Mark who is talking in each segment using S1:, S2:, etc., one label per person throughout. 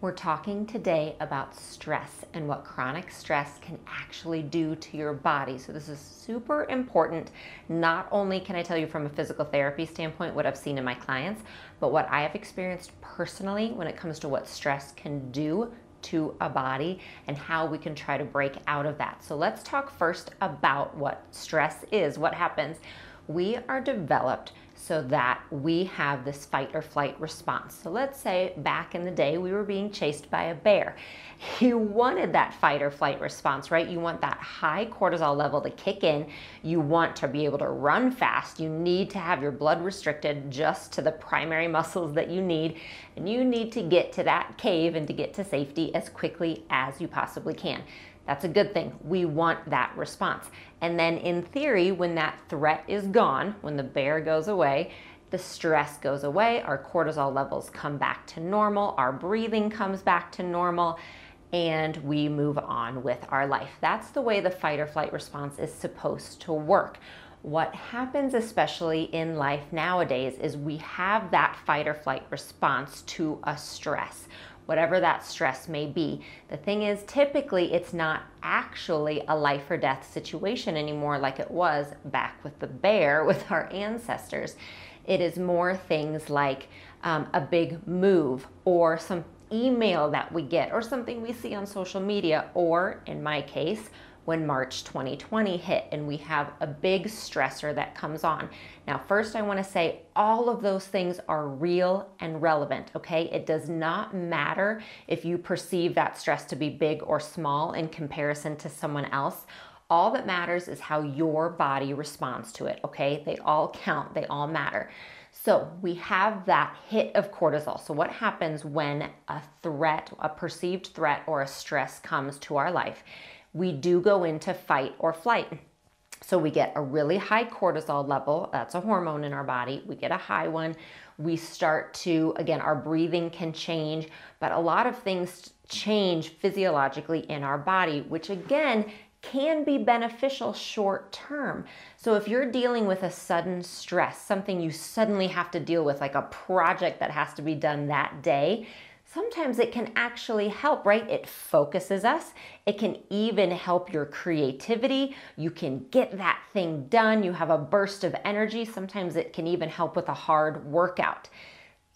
S1: We're talking today about stress and what chronic stress can actually do to your body. So, this is super important. Not only can I tell you from a physical therapy standpoint what I've seen in my clients, but what I have experienced personally when it comes to what stress can do to a body and how we can try to break out of that. So, let's talk first about what stress is, what happens. We are developed so that we have this fight or flight response. So let's say back in the day we were being chased by a bear. You wanted that fight or flight response, right? You want that high cortisol level to kick in. You want to be able to run fast. You need to have your blood restricted just to the primary muscles that you need. And you need to get to that cave and to get to safety as quickly as you possibly can. That's a good thing. We want that response. And then, in theory, when that threat is gone, when the bear goes away, the stress goes away, our cortisol levels come back to normal, our breathing comes back to normal, and we move on with our life. That's the way the fight or flight response is supposed to work. What happens, especially in life nowadays, is we have that fight or flight response to a stress whatever that stress may be. The thing is, typically, it's not actually a life or death situation anymore like it was back with the bear with our ancestors. It is more things like um, a big move or some email that we get or something we see on social media, or in my case, when March 2020 hit and we have a big stressor that comes on. Now, first, I want to say all of those things are real and relevant, okay? It does not matter if you perceive that stress to be big or small in comparison to someone else. All that matters is how your body responds to it, okay? They all count, they all matter. So we have that hit of cortisol. So, what happens when a threat, a perceived threat, or a stress comes to our life? We do go into fight or flight. So we get a really high cortisol level, that's a hormone in our body. We get a high one. We start to, again, our breathing can change, but a lot of things change physiologically in our body, which again can be beneficial short term. So if you're dealing with a sudden stress, something you suddenly have to deal with, like a project that has to be done that day, sometimes it can actually help, right? It focuses us. It can even help your creativity. You can get that thing done. You have a burst of energy. Sometimes it can even help with a hard workout.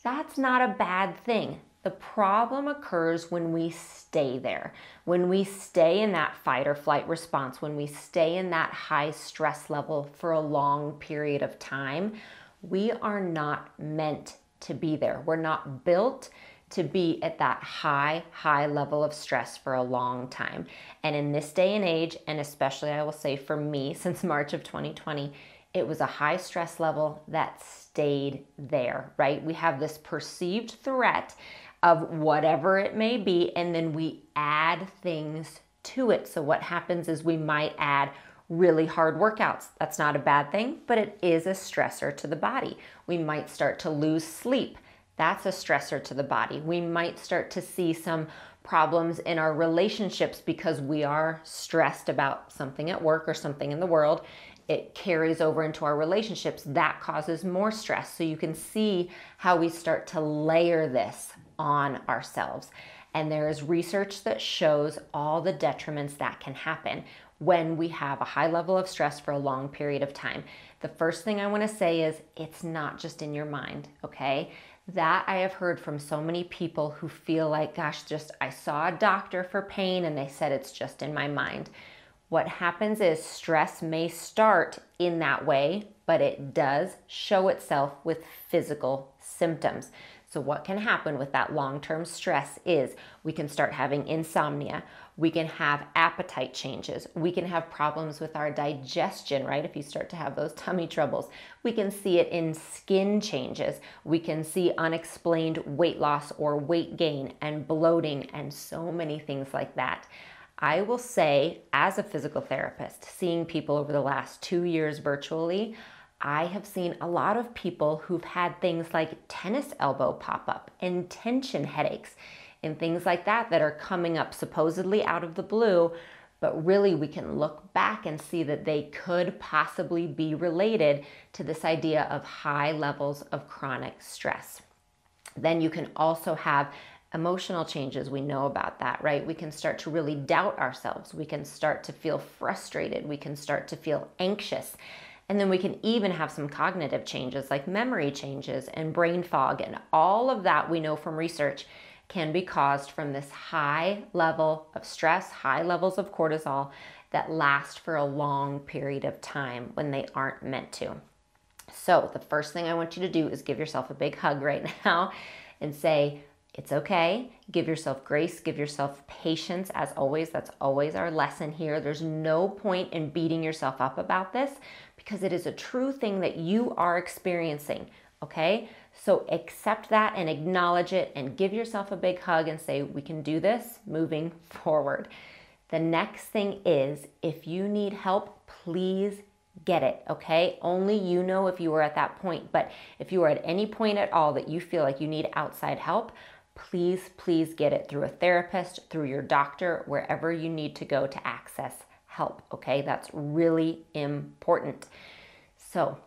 S1: That's not a bad thing. The problem occurs when we stay there, when we stay in that fight or flight response, when we stay in that high stress level for a long period of time. We are not meant to be there. We're not built to be at that high, high level of stress for a long time. And in this day and age, and especially I will say for me since March of 2020, it was a high stress level that stayed there, right? We have this perceived threat of whatever it may be, and then we add things to it. So, what happens is we might add really hard workouts. That's not a bad thing, but it is a stressor to the body. We might start to lose sleep. That's a stressor to the body. We might start to see some problems in our relationships because we are stressed about something at work or something in the world. It carries over into our relationships. That causes more stress. So you can see how we start to layer this on ourselves. And there is research that shows all the detriments that can happen when we have a high level of stress for a long period of time. The first thing I want to say is it's not just in your mind, okay? That I have heard from so many people who feel like, gosh, just I saw a doctor for pain and they said it's just in my mind. What happens is stress may start in that way, but it does show itself with physical symptoms. So, what can happen with that long term stress is we can start having insomnia, we can have appetite changes, we can have problems with our digestion, right? If you start to have those tummy troubles, we can see it in skin changes, we can see unexplained weight loss or weight gain and bloating, and so many things like that. I will say, as a physical therapist, seeing people over the last two years virtually, I have seen a lot of people who've had things like tennis elbow pop up and tension headaches and things like that that are coming up supposedly out of the blue. But really, we can look back and see that they could possibly be related to this idea of high levels of chronic stress. Then you can also have Emotional changes, we know about that, right? We can start to really doubt ourselves. We can start to feel frustrated. We can start to feel anxious. And then we can even have some cognitive changes like memory changes and brain fog. And all of that we know from research can be caused from this high level of stress, high levels of cortisol that last for a long period of time when they aren't meant to. So, the first thing I want you to do is give yourself a big hug right now and say, It's okay. Give yourself grace, give yourself patience. As always, that's always our lesson here. There's no point in beating yourself up about this because it is a true thing that you are experiencing. Okay? So accept that and acknowledge it and give yourself a big hug and say, We can do this moving forward. The next thing is if you need help, please get it, okay? Only you know if you are at that point. But if you are at any point at all that you feel like you need outside help, please, please get it through a therapist, through your doctor, wherever you need to go to access help, okay? That's really important. So,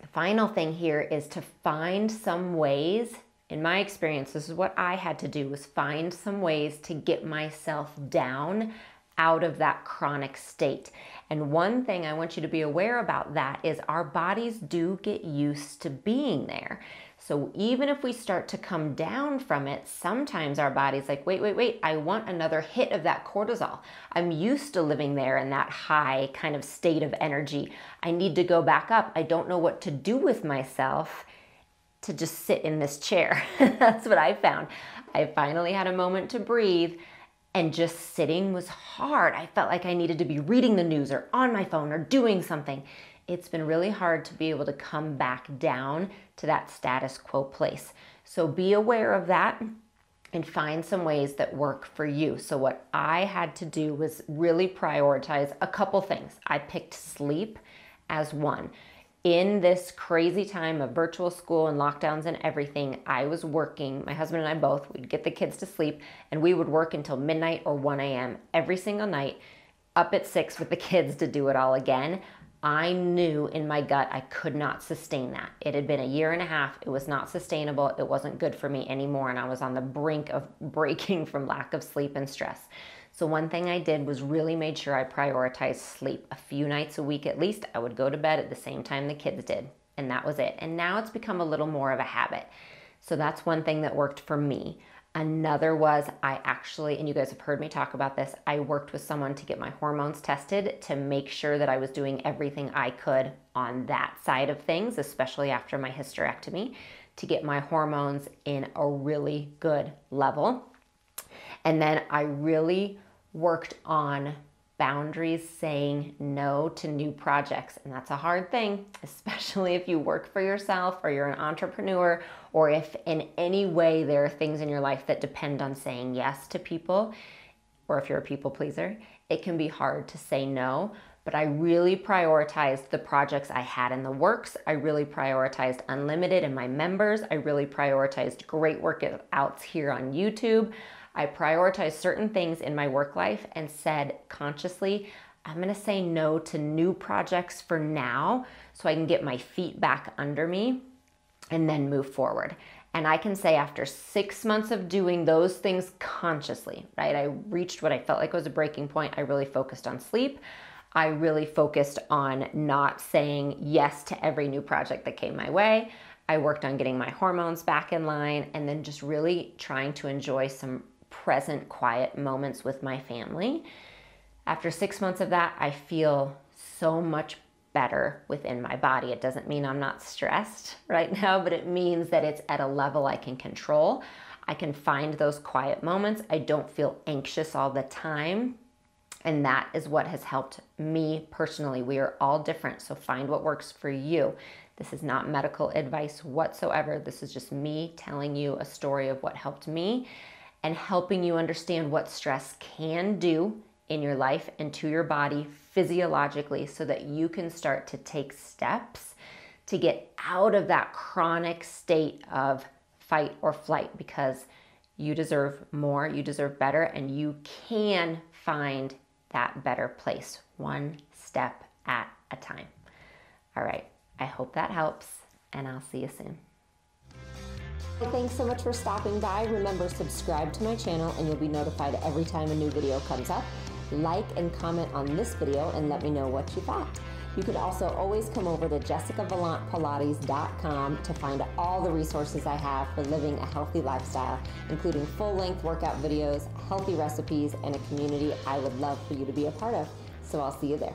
S1: the final thing here is to find some ways in my experience, this is what I had to do was find some ways to get myself down out of that chronic state. And one thing I want you to be aware about that is our bodies do get used to being there. So even if we start to come down from it, sometimes our body's like, wait, wait, wait, I want another hit of that cortisol. I'm used to living there in that high kind of state of energy. I need to go back up. I don't know what to do with myself to just sit in this chair. That's what I found. I finally had a moment to breathe and just sitting was hard. I felt like I needed to be reading the news or on my phone or doing something. It's been really hard to be able to come back down to that status quo place. So be aware of that and find some ways that work for you. So, what I had to do was really prioritize a couple things. I picked sleep as one in this crazy time of virtual school and lockdowns and everything, I was working, my husband and I both, we'd get the kids to sleep and we would work until midnight or 1 a.m. every single night, up at 6 with the kids to do it all again. I knew in my gut I could not sustain that. It had been a year and a half. It was not sustainable. It wasn't good for me anymore. And I was on the brink of breaking from lack of sleep and stress. So, one thing I did was really made sure I prioritized sleep. A few nights a week at least, I would go to bed at the same time the kids did, and that was it. And now it's become a little more of a habit. So, that's one thing that worked for me. Another was I actually, and you guys have heard me talk about this, I worked with someone to get my hormones tested to make sure that I was doing everything I could on that side of things, especially after my hysterectomy, to get my hormones in a really good level. And then I really worked on boundaries, saying no to new projects. And that's a hard thing, especially if you work for yourself or you're an entrepreneur, or if in any way there are things in your life that depend on saying yes to people, or if you're a people pleaser, it can be hard to say no. But I really prioritized the projects I had in the works. I really prioritized Unlimited and my members. I really prioritized great workouts here on YouTube. I prioritized certain things in my work life and said consciously, I'm going to say no to new projects for now so I can get my feet back under me and then move forward. And I can say after six months of doing those things consciously, right? I reached what I felt like was a breaking point. I really focused on sleep. I really focused on not saying yes to every new project that came my way. I worked on getting my hormones back in line and then just really trying to enjoy some present, quiet moments with my family. After six months of that, I feel so much better within my body. It doesn't mean I'm not stressed right now, but it means that it's at a level I can control. I can find those quiet moments. I don't feel anxious all the time. And that is what has helped me personally. We are all different, so find what works for you. This is not medical advice whatsoever. This is just me telling you a story of what helped me and helping you understand what stress can do in your life and to your body physiologically so that you can start to take steps to get out of that chronic state of fight or flight because you deserve more, you deserve better, and you can find that better place one step at a time. All right, I hope that helps, and I'll see you soon. Thanks so much for stopping by. Remember, subscribe to my channel and you'll be notified every time a new video comes up. Like and comment on this video and let me know what you thought. You could also always come over to jessicavalantpilates.com to find all the resources I have for living a healthy lifestyle, including full length workout videos, healthy recipes, and a community I would love for you to be a part of. So I'll see you there.